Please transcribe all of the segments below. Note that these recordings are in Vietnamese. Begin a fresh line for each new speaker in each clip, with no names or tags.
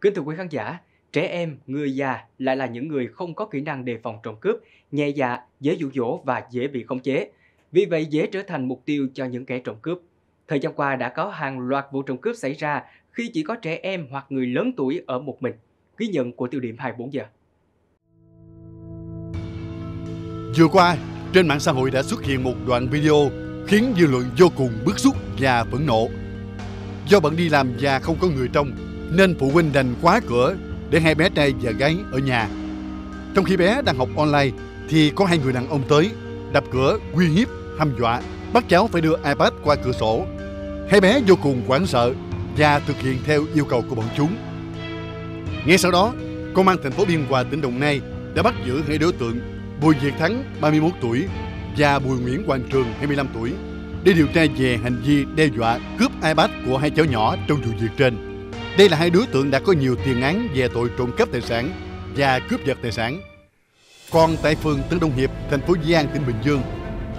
Kính thưa quý khán giả, trẻ em, người già lại là những người không có kỹ năng đề phòng trộm cướp, nhẹ dạ, dễ dụ dỗ và dễ bị khống chế. Vì vậy dễ trở thành mục tiêu cho những kẻ trộm cướp. Thời gian qua đã có hàng loạt vụ trộm cướp xảy ra khi chỉ có trẻ em hoặc người lớn tuổi ở một mình. Ghi nhận của tiêu điểm 24 giờ.
Vừa qua, trên mạng xã hội đã xuất hiện một đoạn video khiến dư luận vô cùng bức xúc và phẫn nộ. Do bận đi làm và không có người trông, nên phụ huynh đành khóa cửa để hai bé trai và gái ở nhà. Trong khi bé đang học online thì có hai người đàn ông tới, đập cửa, uy hiếp, hăm dọa, bắt cháu phải đưa iPad qua cửa sổ. Hai bé vô cùng hoảng sợ và thực hiện theo yêu cầu của bọn chúng. Ngay sau đó, Công an thành phố Biên Hòa tỉnh Đồng Nai đã bắt giữ hai đối tượng Bùi Việt Thắng 31 tuổi và Bùi Nguyễn Hoàng Trường 25 tuổi để điều tra về hành vi đe dọa cướp iPad của hai cháu nhỏ trong vụ việc trên. Đây là hai đối tượng đã có nhiều tiền án về tội trộm cắp tài sản và cướp giật tài sản. Còn tại phường Tân Đông Hiệp, thành phố Di An, tỉnh Bình Dương,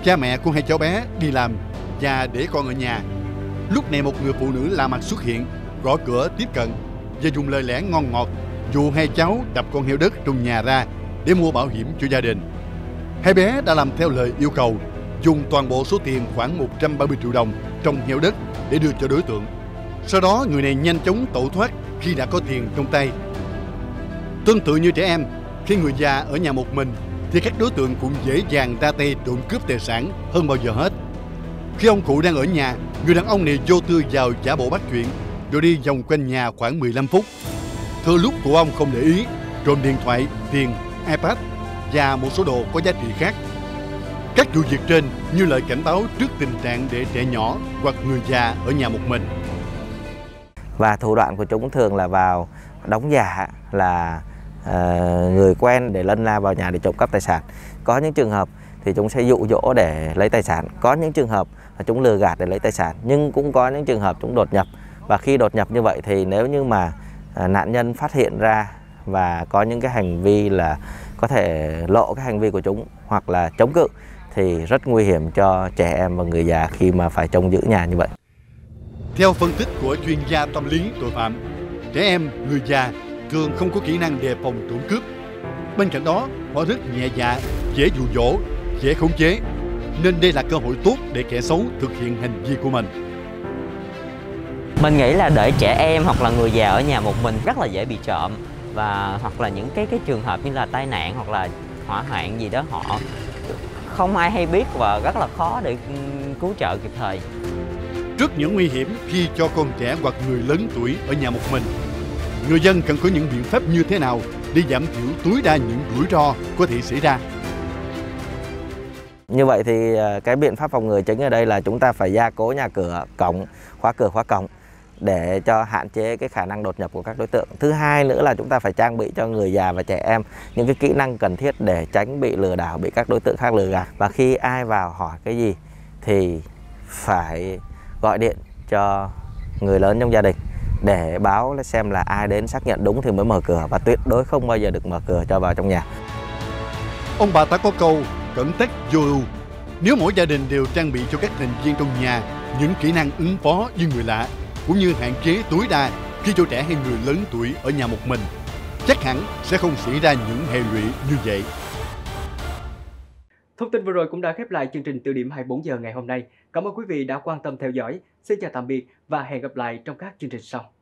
cha mẹ của hai cháu bé đi làm và để con ở nhà. Lúc này một người phụ nữ lạ mặt xuất hiện, gõ cửa tiếp cận và dùng lời lẽ ngon ngọt dụ hai cháu đập con heo đất trong nhà ra để mua bảo hiểm cho gia đình. Hai bé đã làm theo lời yêu cầu, dùng toàn bộ số tiền khoảng 130 triệu đồng trong heo đất để đưa cho đối tượng. Sau đó người này nhanh chóng tẩu thoát khi đã có tiền trong tay. Tương tự như trẻ em, khi người già ở nhà một mình thì các đối tượng cũng dễ dàng ra tay trộm cướp tài sản hơn bao giờ hết. Khi ông cụ đang ở nhà, người đàn ông này vô tư vào giả bộ bắt chuyện rồi đi vòng quanh nhà khoảng 15 phút. Thừa lúc của ông không để ý, trộm điện thoại, tiền, iPad và một số đồ có giá trị khác. Các vụ việc trên như lời cảnh báo trước tình trạng để trẻ nhỏ hoặc người già ở nhà một mình.
Và thủ đoạn của chúng thường là vào đóng giả là uh, người quen để lân la vào nhà để trộm cắp tài sản. Có những trường hợp thì chúng sẽ dụ dỗ để lấy tài sản. Có những trường hợp là chúng lừa gạt để lấy tài sản. Nhưng cũng có những trường hợp chúng đột nhập. Và khi đột nhập như vậy thì nếu như mà uh, nạn nhân phát hiện ra và có những cái hành vi là có thể lộ cái hành vi của chúng hoặc là chống cự thì rất nguy hiểm cho trẻ em và người già khi mà phải trông giữ nhà như vậy.
Theo phân tích của chuyên gia tâm lý tội phạm, trẻ em, người già thường không có kỹ năng đề phòng trộm cướp. Bên cạnh đó, họ rất nhẹ dạ, dễ dụ dỗ, dễ khống chế, nên đây là cơ hội tốt để kẻ xấu thực hiện hành vi của mình.
Mình nghĩ là để trẻ em hoặc là người già ở nhà một mình rất là dễ bị trộm và hoặc là những cái cái trường hợp như là tai nạn hoặc là hỏa hoạn gì đó họ không ai hay biết và rất là khó để ừ, cứu trợ kịp thời.
Trước những nguy hiểm khi cho con trẻ hoặc người lớn tuổi ở nhà một mình, người dân cần có những biện pháp như thế nào để giảm thiểu tối đa những rủi ro có thể xảy ra.
Như vậy thì cái biện pháp phòng ngừa chính ở đây là chúng ta phải gia cố nhà cửa, cổng, khóa cửa khóa cổng để cho hạn chế cái khả năng đột nhập của các đối tượng. Thứ hai nữa là chúng ta phải trang bị cho người già và trẻ em những cái kỹ năng cần thiết để tránh bị lừa đảo, bị các đối tượng khác lừa gạt. Và khi ai vào hỏi cái gì thì phải gọi điện cho người lớn trong gia đình để báo xem là ai đến xác nhận đúng thì mới mở cửa và tuyệt đối không bao giờ được mở cửa cho vào trong nhà.
Ông bà ta có câu cẩn tắc vô ưu. Nếu mỗi gia đình đều trang bị cho các thành viên trong nhà những kỹ năng ứng phó với người lạ cũng như hạn chế tối đa khi cho trẻ hay người lớn tuổi ở nhà một mình, chắc hẳn sẽ không xảy ra những hệ lụy như vậy.
Thông tin vừa rồi cũng đã khép lại chương trình tiêu điểm 24 giờ ngày hôm nay. Cảm ơn quý vị đã quan tâm theo dõi. Xin chào tạm biệt và hẹn gặp lại trong các chương trình sau.